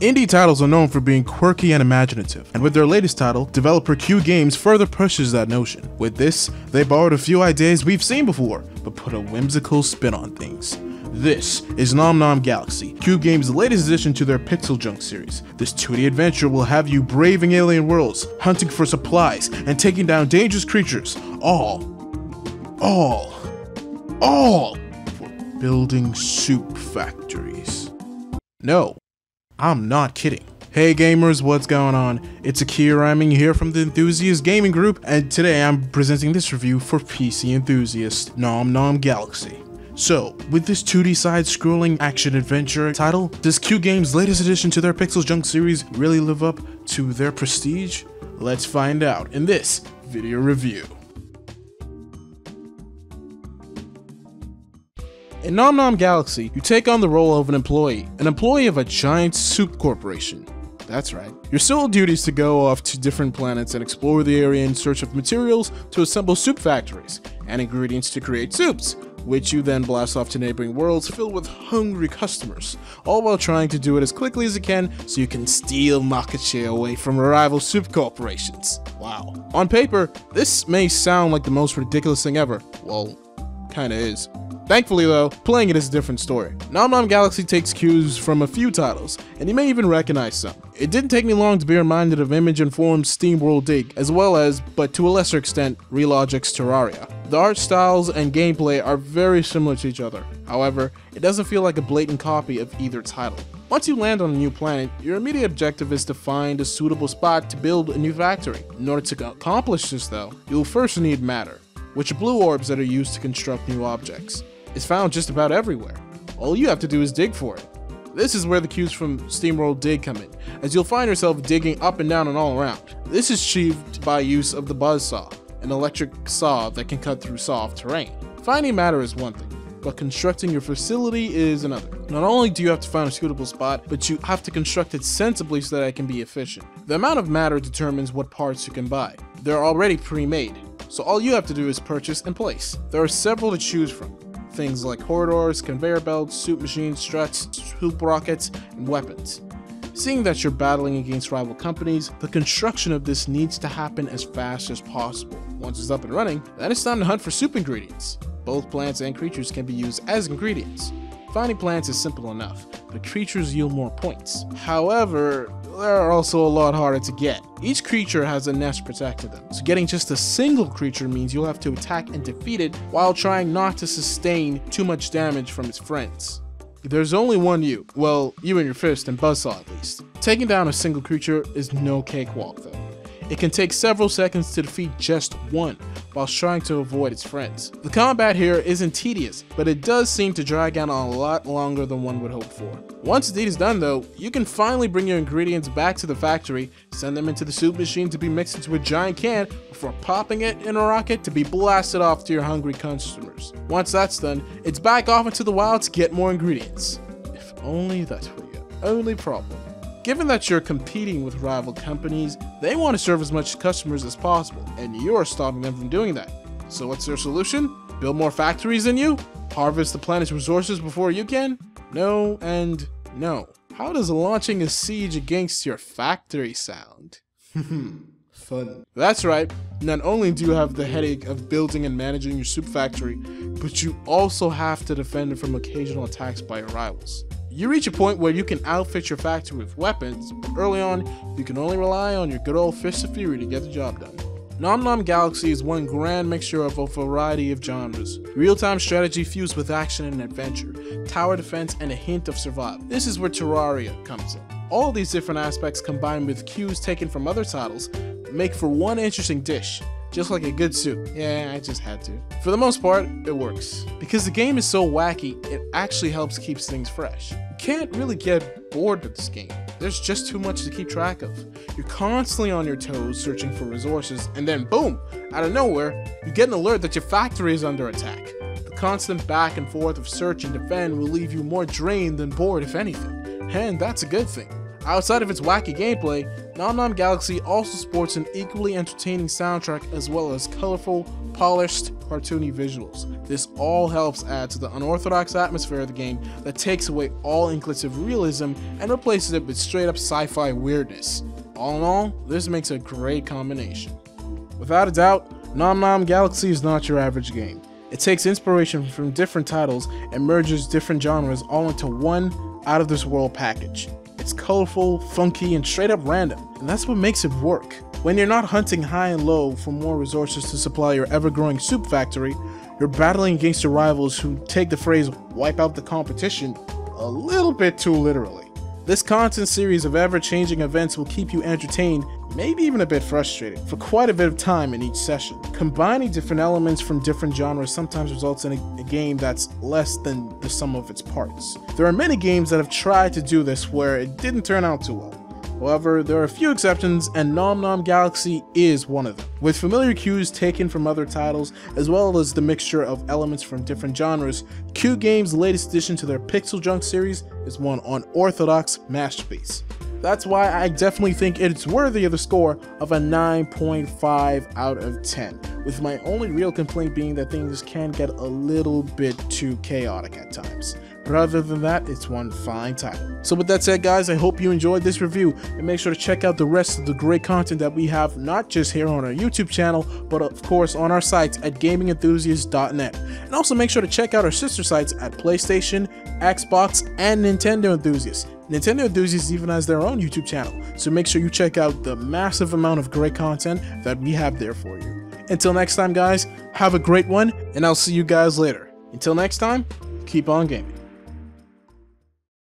Indie titles are known for being quirky and imaginative, and with their latest title, developer Q Games further pushes that notion. With this, they borrowed a few ideas we've seen before, but put a whimsical spin on things. This is Nom Nom Galaxy, Q Games' latest addition to their PixelJunk series. This 2D adventure will have you braving alien worlds, hunting for supplies, and taking down dangerous creatures, all, all, all for building soup factories. No, I'm not kidding. Hey gamers, what's going on? It's Akia Rhyming here from the Enthusiast Gaming Group, and today I'm presenting this review for PC Enthusiast Nom Nom Galaxy. So, with this 2D side-scrolling action-adventure title, does Q Games' latest addition to their Pixels Junk series really live up to their prestige? Let's find out in this video review. In Nom Nom Galaxy, you take on the role of an employee, an employee of a giant soup corporation. That's right. Your sole duty is to go off to different planets and explore the area in search of materials to assemble soup factories and ingredients to create soups, which you then blast off to neighboring worlds filled with hungry customers, all while trying to do it as quickly as you can so you can steal market share away from rival soup corporations. Wow. On paper, this may sound like the most ridiculous thing ever. Well, kinda is. Thankfully though, playing it is a different story. Nom Nom Galaxy takes cues from a few titles, and you may even recognize some. It didn't take me long to be reminded of Image and Form's SteamWorld Dig, as well as, but to a lesser extent, Relogic's Terraria. The art styles and gameplay are very similar to each other, however, it doesn't feel like a blatant copy of either title. Once you land on a new planet, your immediate objective is to find a suitable spot to build a new factory. In order to accomplish this though, you'll first need matter, which are blue orbs that are used to construct new objects is found just about everywhere. All you have to do is dig for it. This is where the cues from SteamWorld Dig come in, as you'll find yourself digging up and down and all around. This is achieved by use of the Buzzsaw, an electric saw that can cut through soft terrain. Finding matter is one thing, but constructing your facility is another. Not only do you have to find a suitable spot, but you have to construct it sensibly so that it can be efficient. The amount of matter determines what parts you can buy. They're already pre-made, so all you have to do is purchase and place. There are several to choose from, things like corridors, conveyor belts, soup machines, struts, soup rockets, and weapons. Seeing that you're battling against rival companies, the construction of this needs to happen as fast as possible. Once it's up and running, then it's time to hunt for soup ingredients. Both plants and creatures can be used as ingredients. Finding plants is simple enough, but creatures yield more points. However, they're also a lot harder to get. Each creature has a nest protecting them, so getting just a single creature means you'll have to attack and defeat it while trying not to sustain too much damage from its friends. There's only one you, well, you and your fist and Buzzsaw at least. Taking down a single creature is no cakewalk though. It can take several seconds to defeat just one, while trying to avoid its friends. The combat here isn't tedious, but it does seem to drag out a lot longer than one would hope for. Once the deed is done though, you can finally bring your ingredients back to the factory, send them into the soup machine to be mixed into a giant can before popping it in a rocket to be blasted off to your hungry customers. Once that's done, it's back off into the wild to get more ingredients. If only that were your only problem. Given that you're competing with rival companies, they want to serve as much customers as possible, and you're stopping them from doing that. So what's their solution? Build more factories than you? Harvest the planet's resources before you can? No and no. How does launching a siege against your factory sound? Hmm. Fun. That's right, not only do you have the headache of building and managing your soup factory, but you also have to defend it from occasional attacks by your rivals. You reach a point where you can outfit your factory with weapons, but early on, you can only rely on your good old fist of fury to get the job done. Nom Nom Galaxy is one grand mixture of a variety of genres. Real-time strategy fused with action and adventure, tower defense, and a hint of survival. This is where Terraria comes in. All these different aspects combined with cues taken from other titles make for one interesting dish, just like a good soup. Yeah, I just had to. For the most part, it works. Because the game is so wacky, it actually helps keeps things fresh. You can't really get bored with this game. There's just too much to keep track of. You're constantly on your toes searching for resources, and then boom, out of nowhere, you get an alert that your factory is under attack. The constant back and forth of search and defend will leave you more drained than bored if anything. And that's a good thing. Outside of its wacky gameplay, Nom Nom Galaxy also sports an equally entertaining soundtrack as well as colorful, polished, cartoony visuals. This all helps add to the unorthodox atmosphere of the game that takes away all of realism and replaces it with straight up sci-fi weirdness. All in all, this makes a great combination. Without a doubt, Nom Nom Galaxy is not your average game. It takes inspiration from different titles and merges different genres all into one out of this world package. It's colorful, funky, and straight up random, and that's what makes it work. When you're not hunting high and low for more resources to supply your ever growing soup factory, you're battling against your rivals who take the phrase wipe out the competition a little bit too literally. This content series of ever changing events will keep you entertained, maybe even a bit frustrated, for quite a bit of time in each session. Combining different elements from different genres sometimes results in a, a, game that's less than the sum of its parts. There are many games that have tried to do this where it didn't turn out too well. However, there are a few exceptions, and Nom Nom Galaxy is one of them. With familiar cues taken from other titles, as well as the mixture of elements from different genres, Q Games' latest addition to their PixelJunk series is one unorthodox masterpiece. That's why I definitely think it's worthy of the score of a 9.5 out of 10, with my only real complaint being that things can get a little bit too chaotic at times. But other than that, it's one fine title. So with that said guys, I hope you enjoyed this review and make sure to check out the rest of the great content that we have not just here on our YouTube channel, but of course on our sites at gamingenthusiast.net. And also make sure to check out our sister sites at PlayStation, Xbox, and Nintendo Enthusiast. Nintendo Enthusiasts even has their own YouTube channel, so make sure you check out the massive amount of great content that we have there for you. Until next time guys, have a great one, and I'll see you guys later. Until next time, keep on gaming.